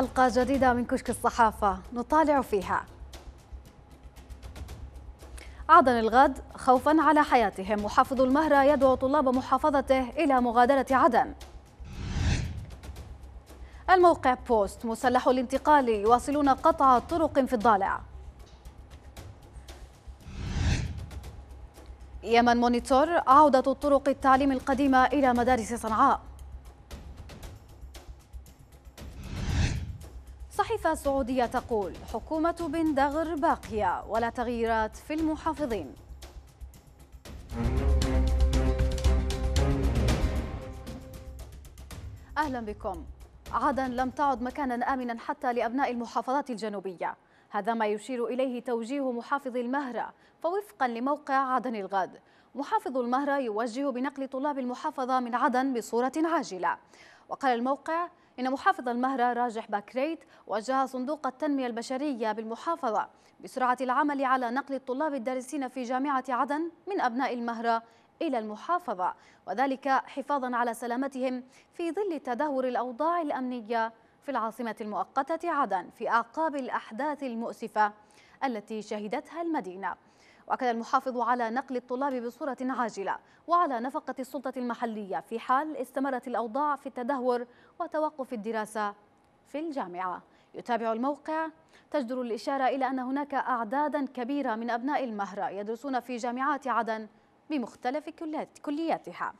حلقة جديدة من كشك الصحافة نطالع فيها. عدن الغد خوفا على حياتهم محافظ المهرة يدعو طلاب محافظته إلى مغادرة عدن. الموقع بوست مسلحو الانتقالي يواصلون قطع طرق في الضالع. يمن مونيتور عودة طرق التعليم القديمة إلى مدارس صنعاء. صحيفة سعودية تقول؟ حكومة بن دغر باقية ولا تغييرات في المحافظين. أهلا بكم. عدن لم تعد مكانا آمنا حتى لأبناء المحافظات الجنوبية. هذا ما يشير إليه توجيه محافظ المهرة فوفقا لموقع عدن الغد. محافظ المهرة يوجه بنقل طلاب المحافظة من عدن بصورة عاجلة. وقال الموقع إن محافظ المهرة راجح باكريت وجه صندوق التنمية البشرية بالمحافظة بسرعة العمل على نقل الطلاب الدارسين في جامعة عدن من أبناء المهرة إلى المحافظة وذلك حفاظا على سلامتهم في ظل تدهور الأوضاع الأمنية في العاصمة المؤقتة عدن في أعقاب الأحداث المؤسفة التي شهدتها المدينة. وأكد المحافظ على نقل الطلاب بصورة عاجلة وعلى نفقة السلطة المحلية في حال استمرت الأوضاع في التدهور وتوقف الدراسة في الجامعة. يتابع الموقع. تجدر الإشارة إلى أن هناك أعدادا كبيرة من أبناء المهرة يدرسون في جامعات عدن بمختلف كلياتها.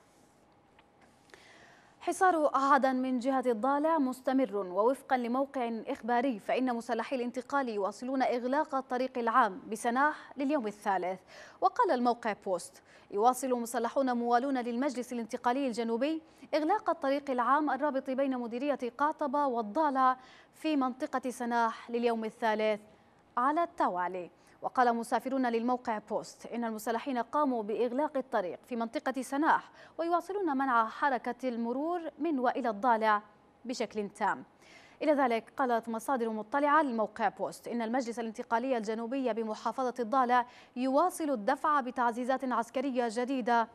حصار عدن من جهة الضالع مستمر ووفقا لموقع إخباري فإن مسلحي الانتقال يواصلون إغلاق الطريق العام بسناح لليوم الثالث. وقال الموقع بوست يواصل مسلحون موالون للمجلس الانتقالي الجنوبي إغلاق الطريق العام الرابط بين مديرية قعطبة والضالع في منطقة سناح لليوم الثالث على التوالي. وقال مسافرون للموقع بوست إن المسلحين قاموا بإغلاق الطريق في منطقة سناح ويواصلون منع حركة المرور من وإلى الضالع بشكل تام. إلى ذلك قالت مصادر مطلعة للموقع بوست إن المجلس الانتقالي الجنوبي بمحافظة الضالع يواصل الدفع بتعزيزات عسكرية جديدة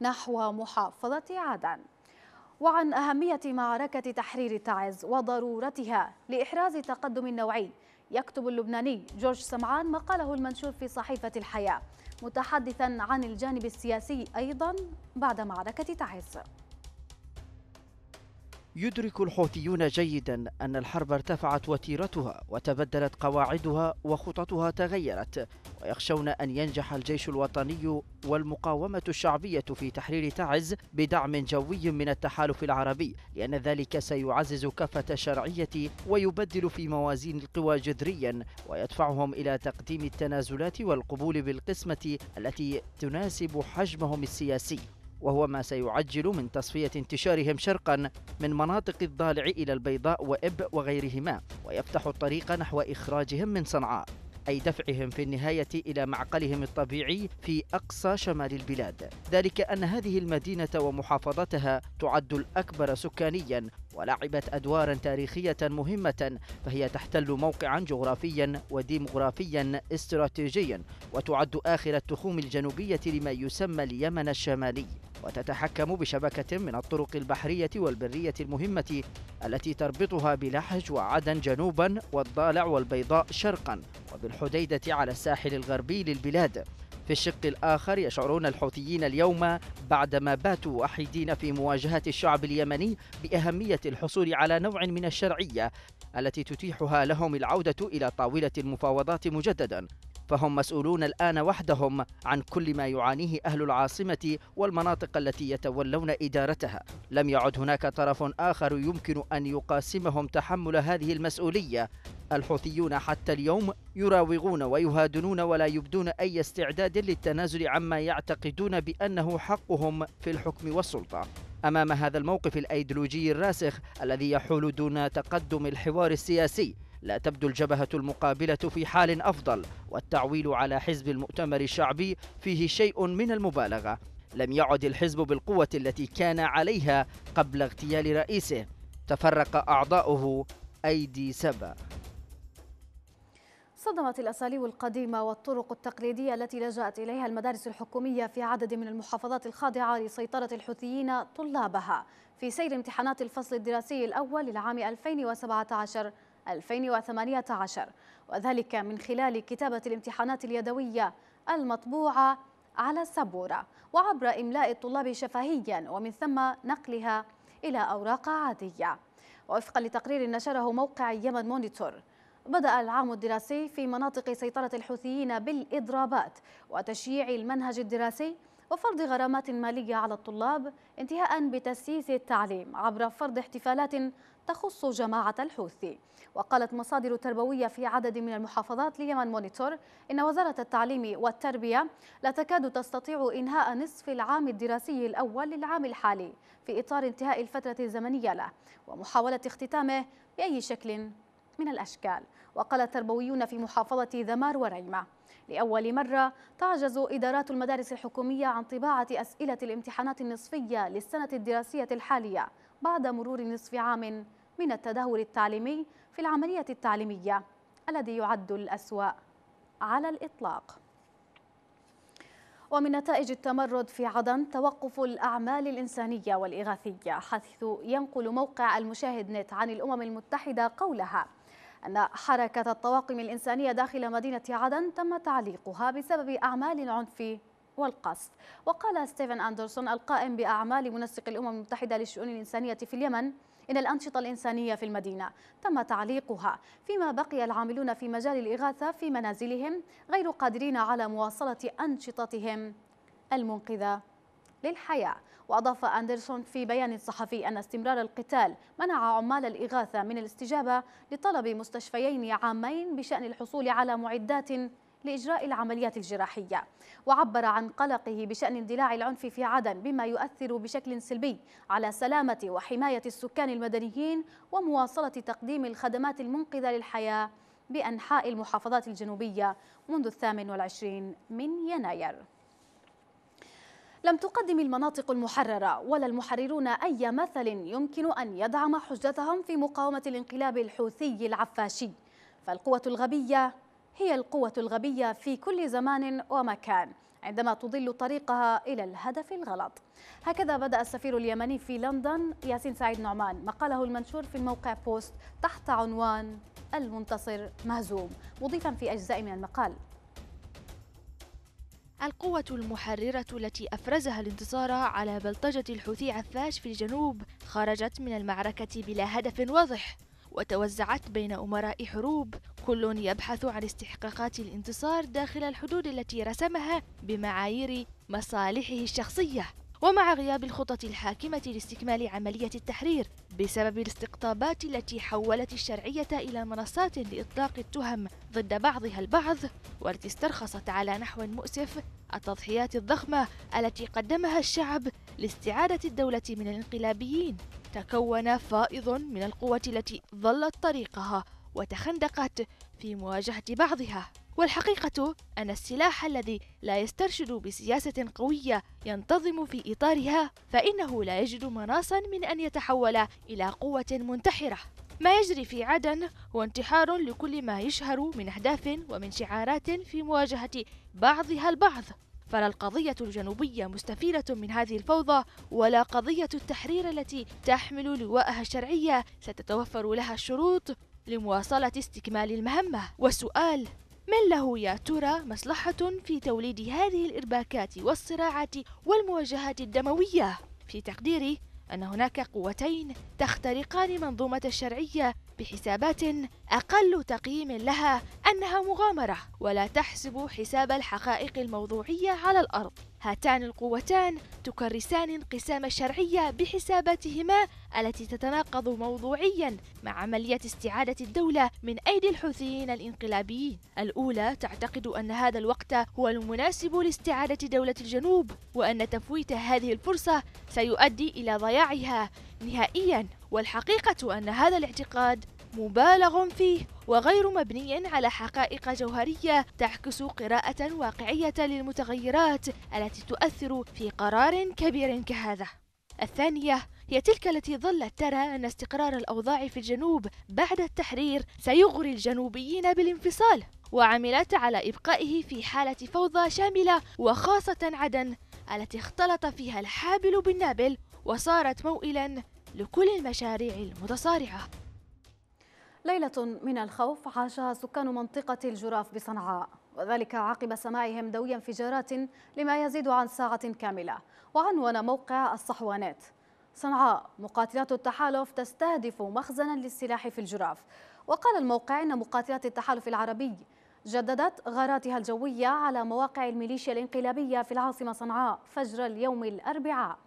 نحو محافظة عدن. وعن أهمية معركة تحرير تعز وضرورتها لإحراز تقدم نوعي يكتب اللبناني جورج سمعان مقاله المنشور في صحيفة الحياة متحدثا عن الجانب السياسي أيضا بعد معركة تعز. يدرك الحوثيون جيدا أن الحرب ارتفعت وتيرتها وتبدلت قواعدها وخططها تغيرت ويخشون أن ينجح الجيش الوطني والمقاومة الشعبية في تحرير تعز بدعم جوي من التحالف العربي لأن ذلك سيعزز كافة الشرعية ويبدل في موازين القوى جذريا ويدفعهم إلى تقديم التنازلات والقبول بالقسمة التي تناسب حجمهم السياسي. وهو ما سيعجل من تصفية انتشارهم شرقا من مناطق الضالع إلى البيضاء وإب وغيرهما ويفتح الطريق نحو إخراجهم من صنعاء أي دفعهم في النهاية إلى معقلهم الطبيعي في أقصى شمال البلاد. ذلك أن هذه المدينة ومحافظتها تعد الأكبر سكانيا ولعبت أدوارا تاريخية مهمة فهي تحتل موقعا جغرافيا وديمغرافيا استراتيجيا وتعد آخر التخوم الجنوبية لما يسمى اليمن الشمالي. وتتحكم بشبكة من الطرق البحرية والبرية المهمة التي تربطها بلحج وعدن جنوبا والضالع والبيضاء شرقا وبالحديدة على الساحل الغربي للبلاد. في الشق الآخر يشعرون الحوثيين اليوم بعدما باتوا وحيدين في مواجهة الشعب اليمني بأهمية الحصول على نوع من الشرعية التي تتيحها لهم العودة إلى طاولة المفاوضات مجددا. فهم مسؤولون الآن وحدهم عن كل ما يعانيه أهل العاصمة والمناطق التي يتولون إدارتها. لم يعد هناك طرف آخر يمكن أن يقاسمهم تحمل هذه المسؤولية. الحوثيون حتى اليوم يراوغون ويهادنون ولا يبدون أي استعداد للتنازل عما يعتقدون بأنه حقهم في الحكم والسلطة. أمام هذا الموقف الأيديولوجي الراسخ الذي يحول دون تقدم الحوار السياسي لا تبدو الجبهة المقابلة في حال أفضل والتعويل على حزب المؤتمر الشعبي فيه شيء من المبالغة. لم يعد الحزب بالقوة التي كان عليها قبل اغتيال رئيسه. تفرق أعضاؤه أيدي سبا. صدمت الأساليب القديمة والطرق التقليدية التي لجأت إليها المدارس الحكومية في عدد من المحافظات الخاضعة لسيطرة الحوثيين طلابها. في سير امتحانات الفصل الدراسي الأول للعام 2017 2018 وذلك من خلال كتابة الامتحانات اليدوية المطبوعة على السبورة وعبر إملاء الطلاب شفهيا ومن ثم نقلها إلى أوراق عادية. ووفقا لتقرير نشره موقع يمن مونيتور بدأ العام الدراسي في مناطق سيطرة الحوثيين بالإضرابات وتشييع المنهج الدراسي وفرض غرامات مالية على الطلاب انتهاء بتسييس التعليم عبر فرض احتفالات تخص جماعة الحوثي. وقالت مصادر تربوية في عدد من المحافظات ليمن مونيتور إن وزارة التعليم والتربية لا تكاد تستطيع إنهاء نصف العام الدراسي الأول للعام الحالي في إطار انتهاء الفترة الزمنية له ومحاولة اختتامه بأي شكل من الأشكال. وقال التربويون في محافظة ذمار وريمة لأول مرة تعجز إدارات المدارس الحكومية عن طباعة أسئلة الامتحانات النصفية للسنة الدراسية الحالية بعد مرور نصف عام من التدهور التعليمي في العملية التعليمية الذي يعد الأسوأ على الإطلاق. ومن نتائج التمرد في عدن توقف الأعمال الإنسانية والإغاثية حيث ينقل موقع المشاهد نت عن الأمم المتحدة قولها أن حركة الطواقم الإنسانية داخل مدينة عدن تم تعليقها بسبب أعمال العنف والقصف وقال ستيفن أندرسون القائم بأعمال منسق الأمم المتحدة للشؤون الإنسانية في اليمن إن الأنشطة الإنسانية في المدينة تم تعليقها فيما بقي العاملون في مجال الإغاثة في منازلهم غير قادرين على مواصلة أنشطتهم المنقذة للحياة. وأضاف أندرسون في بيان صحفي أن استمرار القتال منع عمال الإغاثة من الاستجابة لطلب مستشفيين عامين بشأن الحصول على معدات لإجراء العمليات الجراحية. وعبر عن قلقه بشأن اندلاع العنف في عدن بما يؤثر بشكل سلبي على سلامة وحماية السكان المدنيين ومواصلة تقديم الخدمات المنقذة للحياة بأنحاء المحافظات الجنوبية منذ الثامن والعشرين من يناير. لم تقدم المناطق المحررة ولا المحررون أي مثل يمكن أن يدعم حجتهم في مقاومة الانقلاب الحوثي العفاشي. فالقوة الغبية هي القوة الغبية في كل زمان ومكان عندما تضل طريقها إلى الهدف الغلط. هكذا بدأ السفير اليمني في لندن ياسين سعيد نعمان. مقاله المنشور في الموقع بوست تحت عنوان المنتصر مهزوم. مضيفا في أجزاء من المقال. القوة المحررة التي أفرزها الانتصار على بلطجة الحوثي عفاش في الجنوب خرجت من المعركة بلا هدف واضح وتوزعت بين أمراء حروب كل يبحث عن استحقاقات الانتصار داخل الحدود التي رسمها بمعايير مصالحه الشخصية. ومع غياب الخطط الحاكمة لاستكمال عملية التحرير بسبب الاستقطابات التي حولت الشرعية إلى منصات لإطلاق التهم ضد بعضها البعض والتي استرخصت على نحو مؤسف التضحيات الضخمة التي قدمها الشعب لاستعادة الدولة من الانقلابيين. تكون فائض من القوة التي ظلت طريقها. وتخندقت في مواجهة بعضها. والحقيقة أن السلاح الذي لا يسترشد بسياسة قوية ينتظم في إطارها فإنه لا يجد مناصا من أن يتحول إلى قوة منتحرة. ما يجري في عدن هو انتحار لكل ما يشهر من أهداف ومن شعارات في مواجهة بعضها البعض. فلا القضية الجنوبية مستفيدة من هذه الفوضى ولا قضية التحرير التي تحمل لواءها الشرعية. ستتوفر لها الشروط لمواصلة استكمال المهمة والسؤال من له يا ترى مصلحة في توليد هذه الإرباكات والصراعات والمواجهات الدموية؟ في تقديري أن هناك قوتين تخترقان منظومة الشرعية بحسابات أقل تقييم لها أنها مغامرة ولا تحسب حساب الحقائق الموضوعية على الأرض هاتان القوتان تكرسان انقسام الشرعية بحساباتهما التي تتناقض موضوعيا مع عملية استعادة الدولة من أيدي الحوثيين الانقلابيين. الأولى تعتقد أن هذا الوقت هو المناسب لاستعادة دولة الجنوب وأن تفويت هذه الفرصة سيؤدي إلى ضياعها نهائيا. والحقيقة أن هذا الاعتقاد مبالغ فيه وغير مبني على حقائق جوهرية تعكس قراءة واقعية للمتغيرات التي تؤثر في قرار كبير كهذا. الثانية هي تلك التي ظلت ترى أن استقرار الأوضاع في الجنوب بعد التحرير سيغري الجنوبيين بالانفصال وعملت على إبقائه في حالة فوضى شاملة وخاصة عدن التي اختلط فيها الحابل بالنابل وصارت موئلا لكل المشاريع المتصارعة ليلة من الخوف عاشها سكان منطقة الجراف بصنعاء وذلك عقب سماعهم دوي انفجارات لما يزيد عن ساعة كاملة. وعنون موقع الصحوة نت صنعاء مقاتلات التحالف تستهدف مخزنا للسلاح في الجراف. وقال الموقع إن مقاتلات التحالف العربي جددت غاراتها الجوية على مواقع الميليشيا الانقلابية في العاصمة صنعاء فجر اليوم الأربعاء.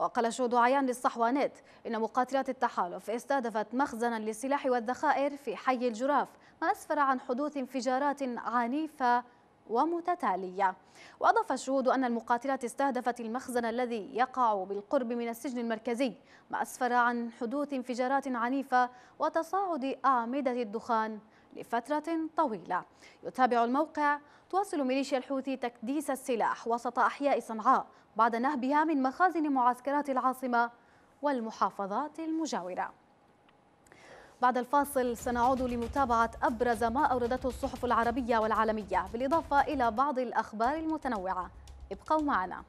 وقال شهود عيان للصحوة نت إن مقاتلات التحالف استهدفت مخزنا للسلاح والذخائر في حي الجراف ما أسفر عن حدوث انفجارات عنيفة ومتتالية. وأضاف الشهود أن المقاتلات استهدفت المخزن الذي يقع بالقرب من السجن المركزي. ما أسفر عن حدوث انفجارات عنيفة وتصاعد أعمدة الدخان لفترة طويلة. يتابع الموقع تواصل ميليشيا الحوثي تكديس السلاح وسط أحياء صنعاء بعد نهبها من مخازن معسكرات العاصمة والمحافظات المجاورة. بعد الفاصل سنعود لمتابعة أبرز ما أوردته الصحف العربية والعالمية بالإضافة إلى بعض الأخبار المتنوعة. ابقوا معنا.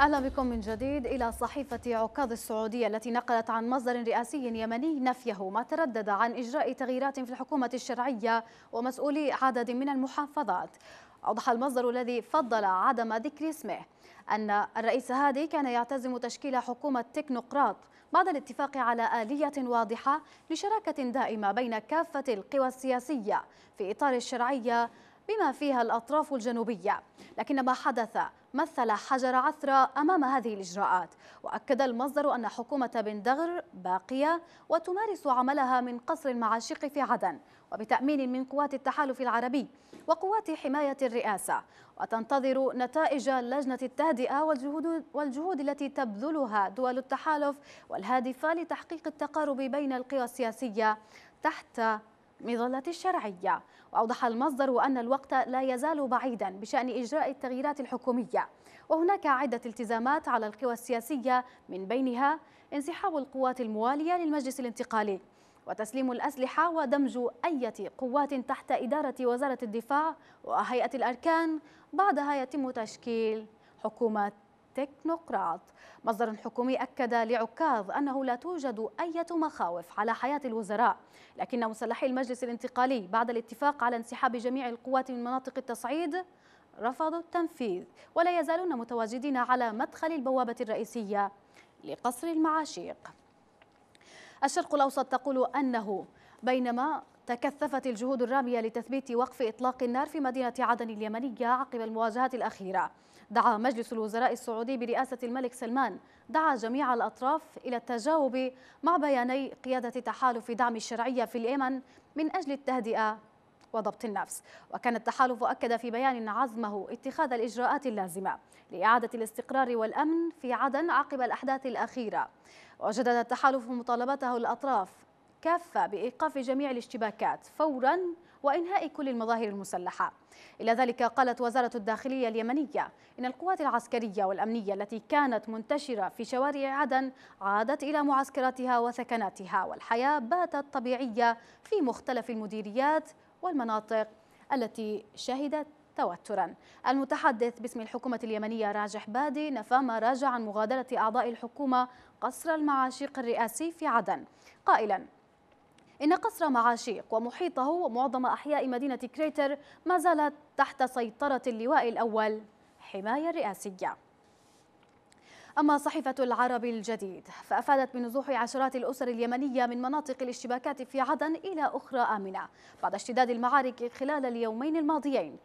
أهلا بكم من جديد إلى صحيفة عكاظ السعودية التي نقلت عن مصدر رئاسي يمني نفيه ما تردد عن إجراء تغييرات في الحكومة الشرعية ومسؤولي عدد من المحافظات. أوضح المصدر الذي فضل عدم ذكر اسمه. أن الرئيس هادي كان يعتزم تشكيل حكومة تكنوقراط بعد الاتفاق على آلية واضحة لشراكة دائمة بين كافة القوى السياسية في إطار الشرعية بما فيها الأطراف الجنوبية. لكن ما حدث مثل حجر عثرة أمام هذه الإجراءات. وأكد المصدر أن حكومة بن دغر باقية وتمارس عملها من قصر المعاشق في عدن وبتأمين من قوات التحالف العربي وقوات حماية الرئاسة. وتنتظر نتائج لجنة التهدئة والجهود, والجهود التي تبذلها دول التحالف والهادفة لتحقيق التقارب بين القوى السياسية تحت مظلة الشرعية. وأوضح المصدر أن الوقت لا يزال بعيدا بشأن إجراء التغييرات الحكومية. وهناك عدة التزامات على القوى السياسية من بينها انسحاب القوات الموالية للمجلس الانتقالي وتسليم الأسلحة ودمج أي قوات تحت إدارة وزارة الدفاع وهيئة الأركان بعدها يتم تشكيل حكومة تكنوقراط مصدر حكومي أكد لعكاظ أنه لا توجد أي مخاوف على حياة الوزراء لكن مسلحي المجلس الانتقالي بعد الاتفاق على انسحاب جميع القوات من مناطق التصعيد رفضوا التنفيذ. ولا يزالون متواجدين على مدخل البوابة الرئيسية لقصر المعاشيق. الشرق الأوسط تقول أنه بينما تكثفت الجهود الرامية لتثبيت وقف إطلاق النار في مدينة عدن اليمنية عقب المواجهات الأخيرة دعا مجلس الوزراء السعودي برئاسة الملك سلمان. دعا جميع الأطراف إلى التجاوب مع بياني قيادة تحالف دعم الشرعية في اليمن من أجل التهدئة وضبط النفس. وكان التحالف أكد في بيان عزمه اتخاذ الإجراءات اللازمة لإعادة الاستقرار والأمن في عدن عقب الأحداث الأخيرة. وجدد التحالف مطالبته الأطراف كافة بإيقاف جميع الاشتباكات فوراً وإنهاء كل المظاهر المسلحة. إلى ذلك قالت وزارة الداخلية اليمنية إن القوات العسكرية والأمنية التي كانت منتشرة في شوارع عدن عادت إلى معسكراتها وثكناتها والحياة باتت طبيعية في مختلف المديريات والمناطق التي شهدت توترا. المتحدث باسم الحكومة اليمنية راجح بادي نفى ما راج عن مغادرة أعضاء الحكومة قصر المعاشيق الرئاسي في عدن. قائلا إن قصر معاشيق ومحيطه ومعظم أحياء مدينة كريتر ما زالت تحت سيطرة اللواء الأول. حماية رئاسية. أما صحيفة العرب الجديد فأفادت بنزوح عشرات الأسر اليمنية من مناطق الاشتباكات في عدن إلى أخرى آمنة بعد اشتداد المعارك خلال اليومين الماضيين.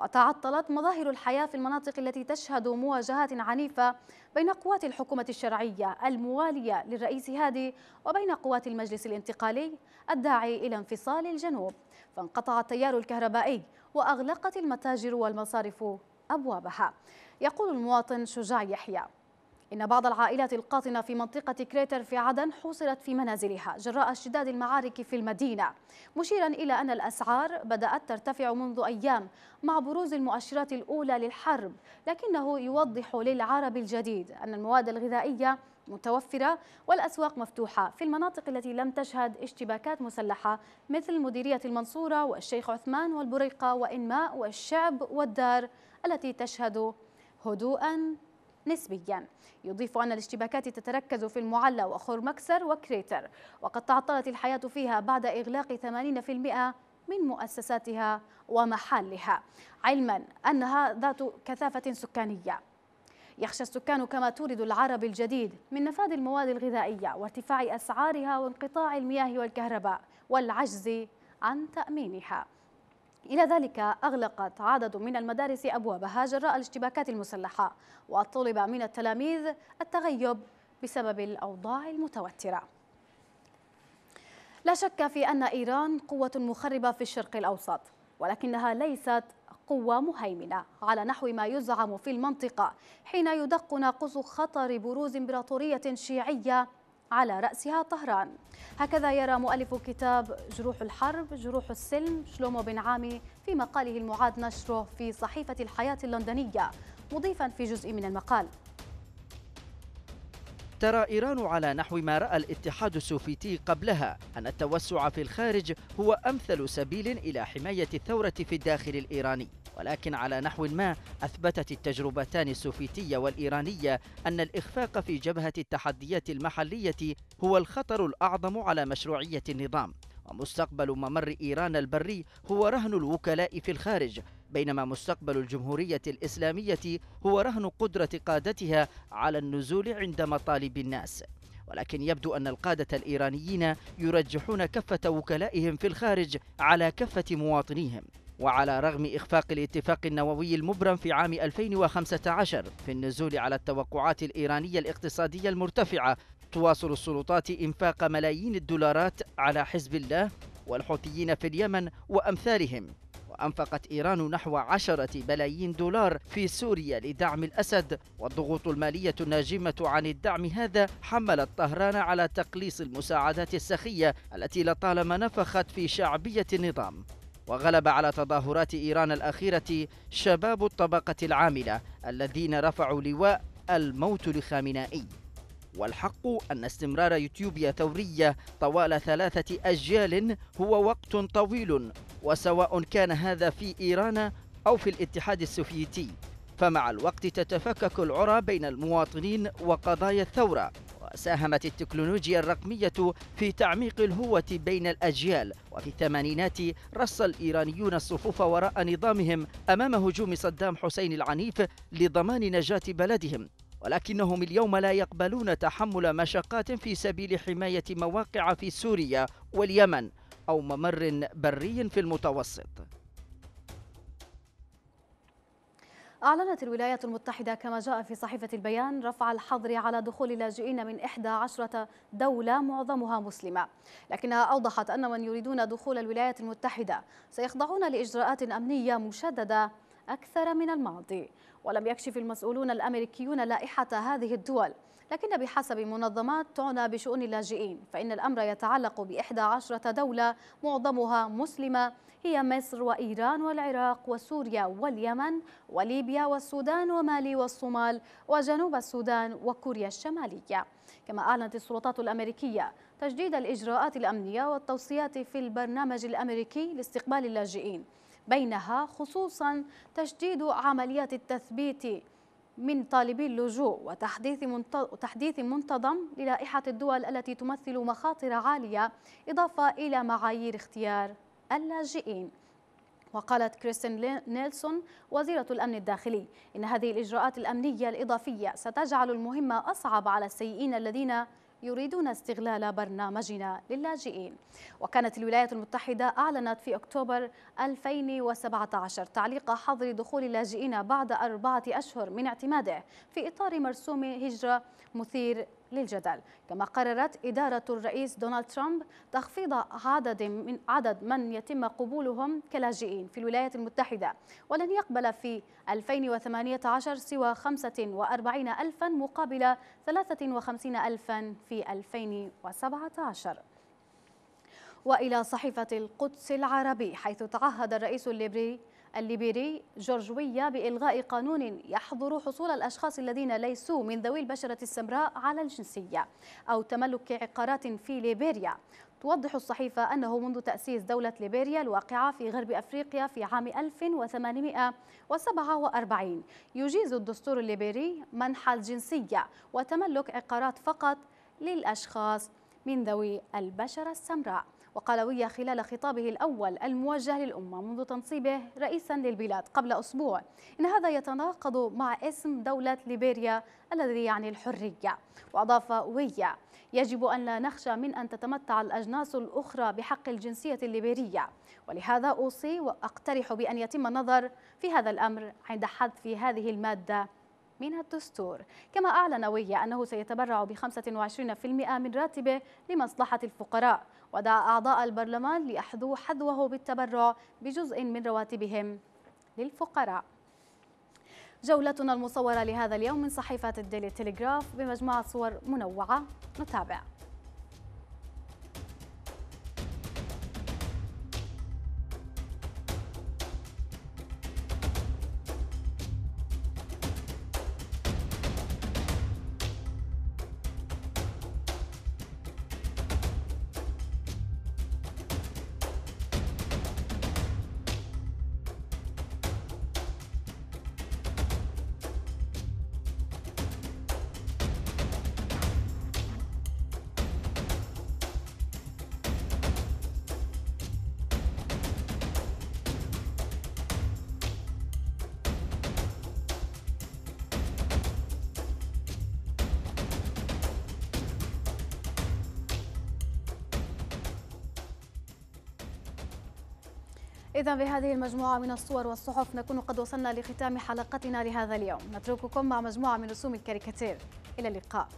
وتعطلت مظاهر الحياة في المناطق التي تشهد مواجهات عنيفة بين قوات الحكومة الشرعية الموالية للرئيس هادي وبين قوات المجلس الانتقالي الداعي إلى انفصال الجنوب. فانقطع التيار الكهربائي وأغلقت المتاجر والمصارف أبوابها. يقول المواطن شجاع يحيى. إن بعض العائلات القاطنة في منطقة كريتر في عدن حوصرت في منازلها جراء اشتداد المعارك في المدينة مشيرا إلى أن الأسعار بدأت ترتفع منذ أيام مع بروز المؤشرات الأولى للحرب لكنه يوضح للعرب الجديد أن المواد الغذائية متوفرة والأسواق مفتوحة في المناطق التي لم تشهد اشتباكات مسلحة مثل مديرية المنصورة والشيخ عثمان والبريقة وإنماء والشعب والدار التي تشهد هدوءا نسبيا. يضيف أن الاشتباكات تتركز في المعلى وخور مكسر وكريتر وقد تعطلت الحياة فيها بعد إغلاق 80% من مؤسساتها ومحلها علما أنها ذات كثافة سكانية. يخشى السكان كما تورد العرب الجديد من نفاذ المواد الغذائية وارتفاع أسعارها وانقطاع المياه والكهرباء والعجز عن تأمينها. إلى ذلك أغلقت عدد من المدارس أبوابها جراء الاشتباكات المسلحة وطلب من التلاميذ التغيب بسبب الأوضاع المتوترة. لا شك في أن إيران قوة مخربة في الشرق الأوسط ولكنها ليست قوة مهيمنة على نحو ما يزعم في المنطقة حين يدق ناقص خطر بروز إمبراطورية شيعية على رأسها طهران. هكذا يرى مؤلف كتاب جروح الحرب جروح السلم شلومو بن عامي في مقاله المعاد نشره في صحيفة الحياة اللندنية مضيفا في جزء من المقال. ترى إيران على نحو ما رأى الاتحاد السوفيتي قبلها. أن التوسع في الخارج هو أمثل سبيل إلى حماية الثورة في الداخل الإيراني. ولكن على نحو ما أثبتت التجربتان السوفيتية والإيرانية أن الإخفاق في جبهة التحديات المحلية هو الخطر الأعظم على مشروعية النظام. ومستقبل ممر إيران البري هو رهن الوكلاء في الخارج. بينما مستقبل الجمهورية الإسلامية هو رهن قدرة قادتها على النزول عند مطالب الناس. ولكن يبدو أن القادة الإيرانيين يرجحون كفة وكلائهم في الخارج على كفة مواطنيهم. وعلى رغم إخفاق الاتفاق النووي المبرم في عام 2015 في النزول على التوقعات الإيرانية الاقتصادية المرتفعة تواصل السلطات إنفاق ملايين الدولارات على حزب الله والحوثيين في اليمن وأمثالهم. وأنفقت إيران نحو عشرة بلايين دولار في سوريا لدعم الأسد والضغوط المالية الناجمة عن الدعم هذا حملت طهران على تقليص المساعدات السخية التي لطالما نفخت في شعبية النظام. وغلب على تظاهرات إيران الأخيرة شباب الطبقة العاملة الذين رفعوا لواء الموت لخامنائي والحق أن استمرار يوتيوبيا ثورية طوال ثلاثة أجيال هو وقت طويل وسواء كان هذا في إيران أو في الاتحاد السوفيتي. فمع الوقت تتفكك العرى بين المواطنين وقضايا الثورة وساهمت التكنولوجيا الرقمية في تعميق الهوة بين الأجيال. وفي الثمانينات رص الإيرانيون الصفوف وراء نظامهم أمام هجوم صدام حسين العنيف لضمان نجاة بلدهم. ولكنهم اليوم لا يقبلون تحمل مشقات في سبيل حماية مواقع في سوريا واليمن أو ممر بري في المتوسط. أعلنت الولايات المتحدة كما جاء في صحيفة البيان رفع الحظر على دخول اللاجئين من إحدى عشرة دولة معظمها مسلمة. لكنها أوضحت أن من يريدون دخول الولايات المتحدة سيخضعون لإجراءات أمنية مشددة أكثر من الماضي. ولم يكشف المسؤولون الأمريكيون لائحة هذه الدول. لكن بحسب منظمات تعنى بشؤون اللاجئين فإن الأمر يتعلق بإحدى عشرة دولة معظمها مسلمة هي مصر وإيران والعراق وسوريا واليمن وليبيا والسودان ومالي والصومال وجنوب السودان وكوريا الشمالية. كما أعلنت السلطات الأمريكية تجديد الإجراءات الأمنية والتوصيات في البرنامج الأمريكي لاستقبال اللاجئين. بينها خصوصا تشديد عمليات التثبيت من طالبي اللجوء وتحديث منتظم للائحة الدول التي تمثل مخاطر عالية إضافة إلى معايير اختيار اللاجئين. وقالت كريستين نيلسون وزيرة الأمن الداخلي إن هذه الإجراءات الأمنية الإضافية ستجعل المهمة أصعب على السيئين الذين يريدون استغلال برنامجنا للاجئين. وكانت الولايات المتحدة أعلنت في أكتوبر 2017 تعليق حظر دخول اللاجئين بعد أربعة أشهر من اعتماده في إطار مرسوم هجرة مثير للجدل. كما قررت إدارة الرئيس دونالد ترامب تخفيض عدد من عدد من يتم قبولهم كلاجئين في الولايات المتحدة ولن يقبل في 2018 سوى 45 ألفا مقابل 53 ألفا في 2017 وإلى صحيفة القدس العربي حيث تعهد الرئيس الليبري الليبيري جورج ويا بإلغاء قانون يحظر حصول الأشخاص الذين ليسوا من ذوي البشرة السمراء على الجنسية أو تملك عقارات في ليبيريا. توضح الصحيفة أنه منذ تأسيس دولة ليبيريا الواقعة في غرب أفريقيا في عام 1847 يجيز الدستور الليبيري منح الجنسية وتملك عقارات فقط للأشخاص من ذوي البشرة السمراء. وقال ويا خلال خطابه الأول الموجه للأمة منذ تنصيبه رئيسا للبلاد قبل أسبوع. إن هذا يتناقض مع اسم دولة ليبيريا الذي يعني الحرية. وأضاف ويا يجب أن لا نخشى من أن تتمتع الأجناس الأخرى بحق الجنسية الليبيرية. ولهذا أوصي وأقترح بأن يتم النظر في هذا الأمر عند حذف هذه المادة من الدستور. كما أعلن ويا أنه سيتبرع ب 25% من راتبه لمصلحة الفقراء. ودعا أعضاء البرلمان ليحذو حذوه بالتبرع بجزء من رواتبهم للفقراء. جولتنا المصورة لهذا اليوم من صحيفة الديلي تليغراف بمجموعة صور منوعة. نتابع. إذا بهذه المجموعة من الصور والصحف نكون قد وصلنا لختام حلقتنا لهذا اليوم. نترككم مع مجموعة من رسوم الكاريكاتير. إلى اللقاء.